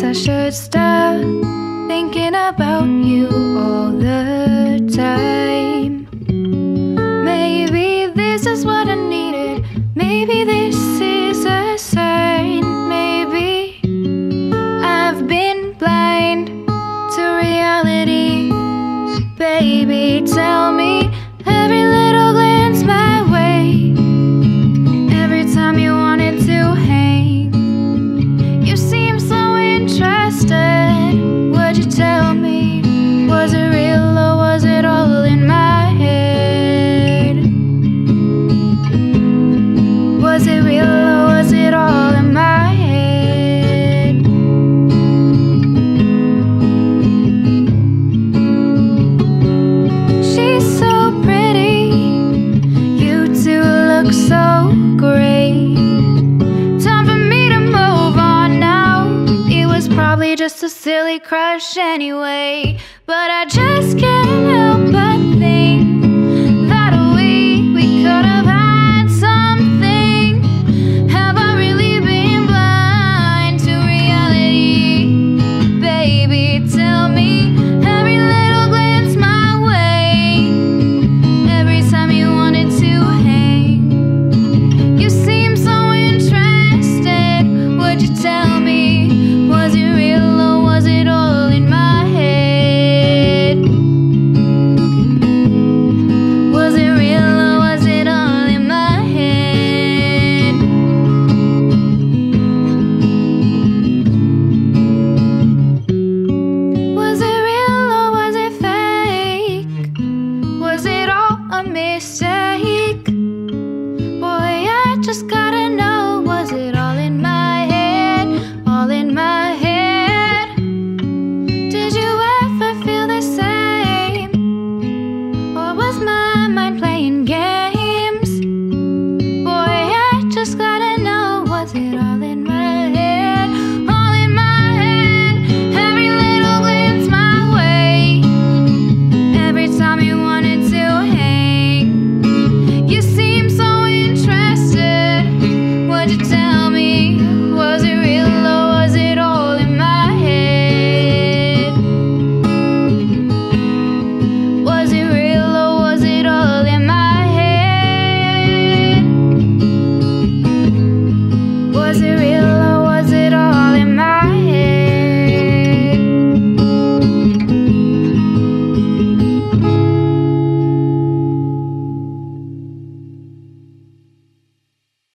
guess I should stop thinking about you all the time. Maybe this is what I needed. Maybe this is a sign. Maybe I've been blind to reality. Baby, tell me. A silly crush anyway. But I just can't help but think that we we could have had something. Have I really been blind to reality? Baby, tell me every little glance my way. Every time you wanted to hang, you seemed so interested. Would you tell me? Just gotta